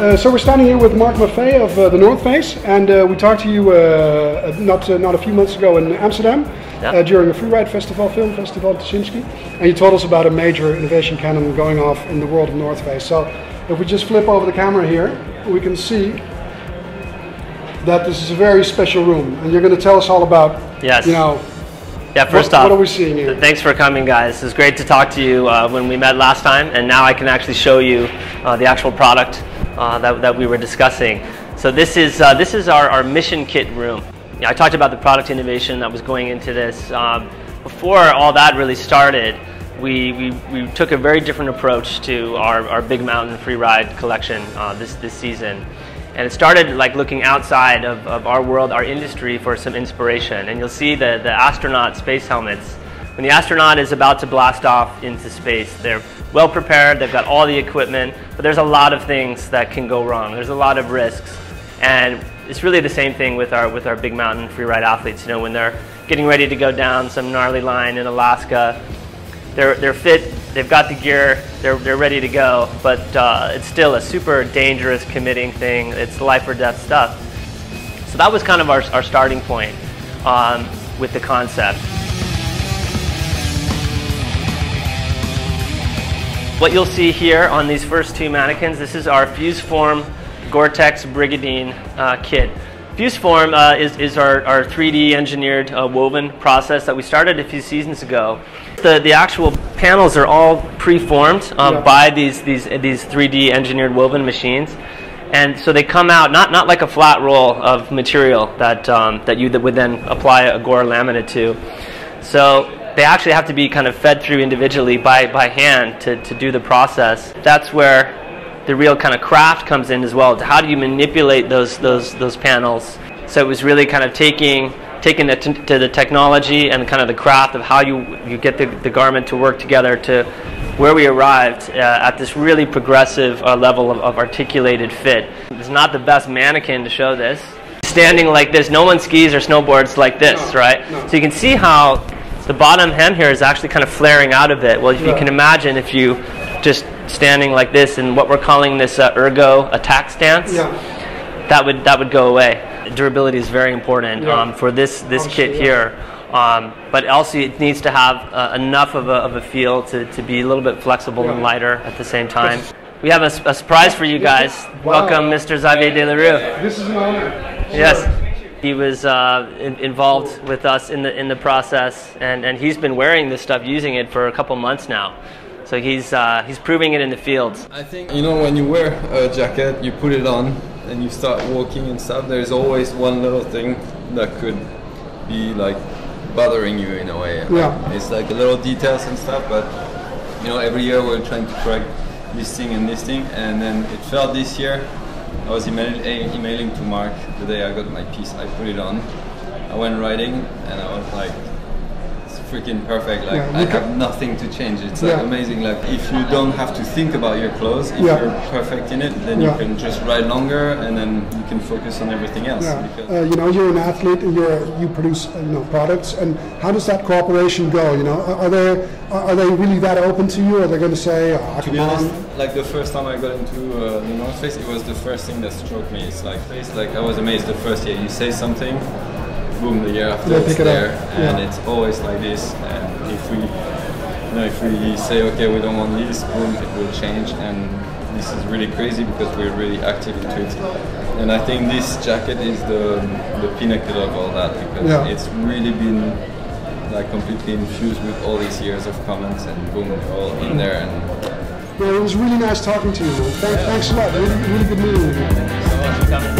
Uh, so we're standing here with Mark Maffe of uh, the North Face, and uh, we talked to you uh, not uh, not a few months ago in Amsterdam Yeah. uh, during a freeride festival, film festival, Tuschinski, and you told us about a major innovation cannon going off in the world of North Face. So if we just flip over the camera here, we can see that this is a very special room, and you're going to tell us all about, Yes. you know, Yeah, first what, off, what are we seeing here? thanks for coming, guys. It's great to talk to you uh, when we met last time, and now I can actually show you uh, the actual product uh, that, that we were discussing. So this is uh, this is our, our mission kit room. Yeah, I talked about the product innovation that was going into this. Um, before all that really started, we, we, we took a very different approach to our, our Big Mountain Free Ride collection uh, this, this season. And it started like looking outside of, of our world, our industry for some inspiration. And you'll see the, the astronaut space helmets. When the astronaut is about to blast off into space, they're well prepared, they've got all the equipment, but there's a lot of things that can go wrong. There's a lot of risks. And it's really the same thing with our, with our big mountain freeride athletes. You know, when they're getting ready to go down some gnarly line in Alaska, they're, they're fit, they've got the gear, they're, they're ready to go, but uh, it's still a super dangerous committing thing. It's life or death stuff. So that was kind of our, our starting point um, with the concept. What you'll see here on these first two mannequins, this is our Fuseform Gore-Tex Brigandine uh, kit. Fuseform uh, is, is our, our 3D engineered uh, woven process that we started a few seasons ago. The, the actual panels are all pre-formed um, Yeah. by these, these, these 3D engineered woven machines. And so they come out not, not like a flat roll of material that, um, that you would then apply a Gore laminate to. So they actually have to be kind of fed through individually by, by hand to, to do the process. That's where the real kind of craft comes in as well. How do you manipulate those, those, those panels? So it was really kind of taking, taking it to, to the technology and kind of the craft of how you, you get the, the garment to work together to where we arrived uh, at this really progressive uh, level of, of articulated fit. It's not the best mannequin to show this. Standing like this, no one skis or snowboards like this, No, right? no. So you can see how the bottom hem here is actually kind of flaring out of it. Well, if you can imagine if you just standing like this in what we're calling this uh, ergo attack stance, Yeah. that would that would go away. Durability is very important Yeah. um, for this this Obviously, kit yeah. here. Um, but also it needs to have uh, enough of a, of a feel to, to be a little bit flexible and lighter at the same time. We have a surprise for you guys. Wow. Welcome, Mr. Xavier de le Rue. This is an honor. Yes. He was uh, in, involved with us in the in the process, and, and he's been wearing this stuff, using it for a couple months now. So he's uh, he's proving it in the field. I think you know when you wear a jacket, you put it on and you start walking and stuff. There's always one little thing that could be like bothering you in a way. Yeah. It's like little details and stuff, but you know every year we're trying to correct this thing and this thing, and then it felt this year. I was emailing, eh, emailing to Mark the day I got my piece. I put it on. I went riding, and I was like, freaking perfect. Like Yeah, I have nothing to change. It's like Yeah. amazing. Like if you don't have to think about your clothes, if Yeah. you're perfect in it, then you can just ride longer, and then you can focus on everything else. Uh, you know, you're an athlete and you're you produce uh, you know products. And how does that cooperation go? You know, are are they are they really that open to you? Are they going to say, oh, to be honest, on? like the first time I got into uh, the North Face, it was the first thing that struck me. It's like, it's like I was amazed the first year. You say something, boom, the year after They it's pick it up. there, and Yeah. it's always like this. And if we, you know, if we say okay, we don't want this, boom, it will change. And this is really crazy because we're really active into it. And I think this jacket is the the pinnacle of all that because Yeah. it's really been like completely infused with all these years of comments and boom, they're all in there and Well, it was really nice talking to you. Man. Thank, Thanks a lot. Really, really good meeting